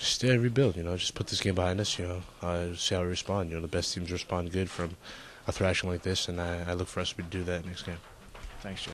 just rebuild. You know, just put this game behind us. You know, uh, see how we respond. You know, the best teams respond good from a thrashing like this, and I, I look for us to do that next game. Thanks, Joe.